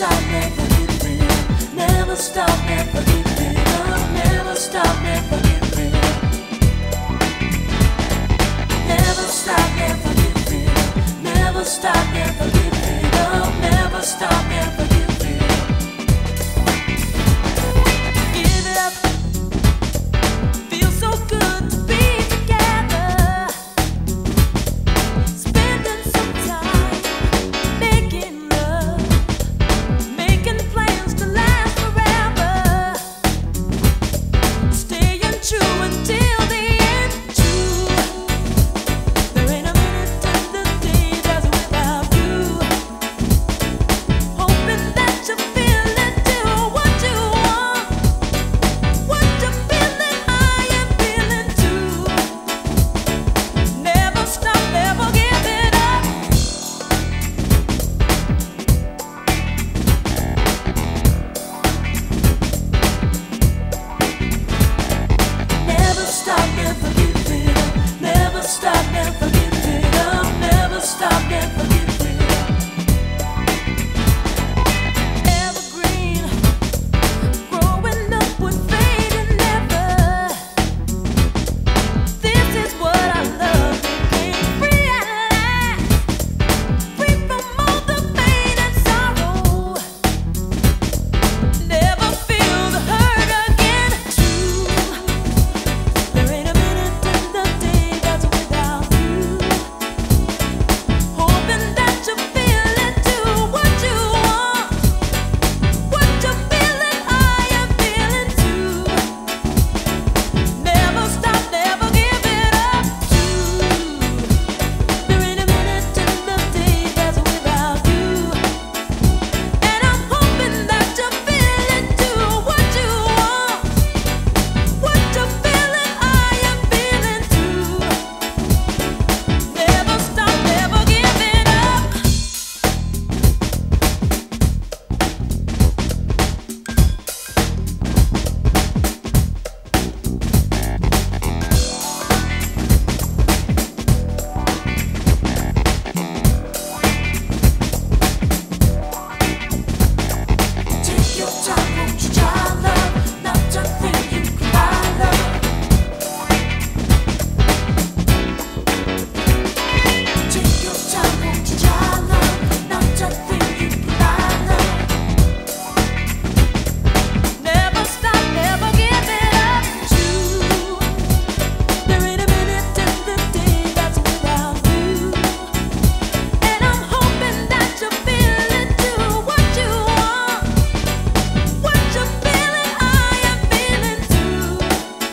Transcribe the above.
stop me from giving up. Never stop me from giving up. Oh, never stop me from giving up. Never stop me from giving up. Never stop me from giving up. Oh, never stop me.